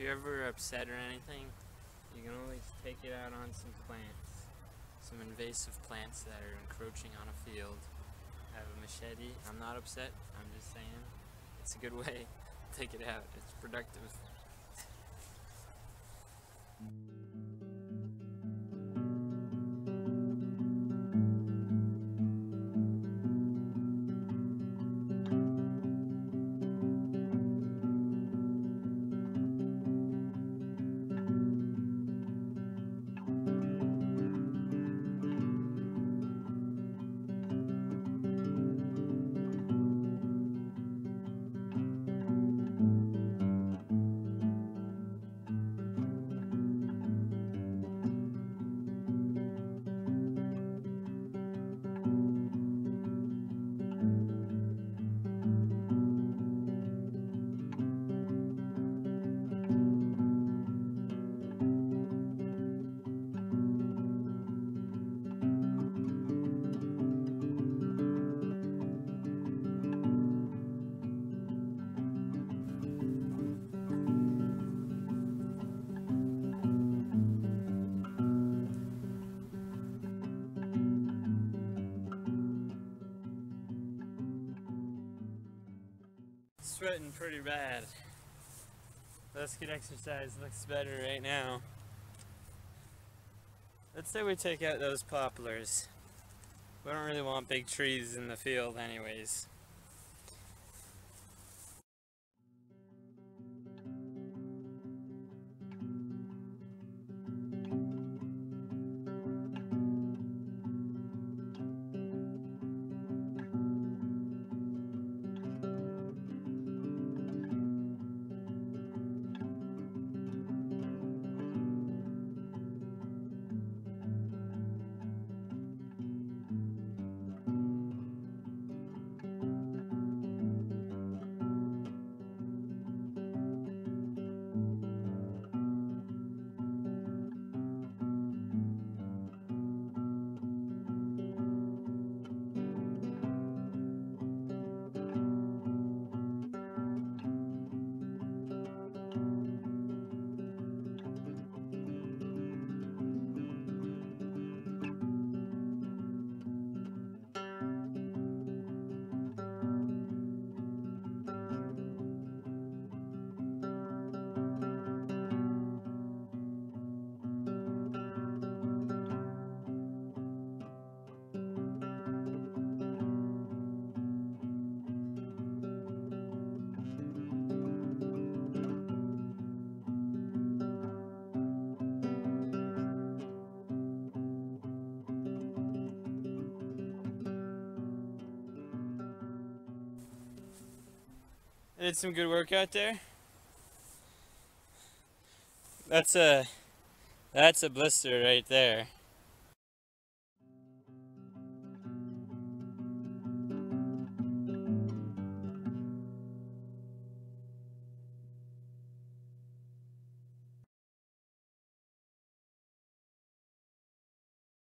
you're ever upset or anything, you can always take it out on some plants. Some invasive plants that are encroaching on a field. I have a machete. I'm not upset. I'm just saying it's a good way to take it out. It's productive. Sweating pretty bad. Let's get exercise looks better right now. Let's say we take out those poplars. We don't really want big trees in the field anyways. I did some good work out there. That's a that's a blister right there.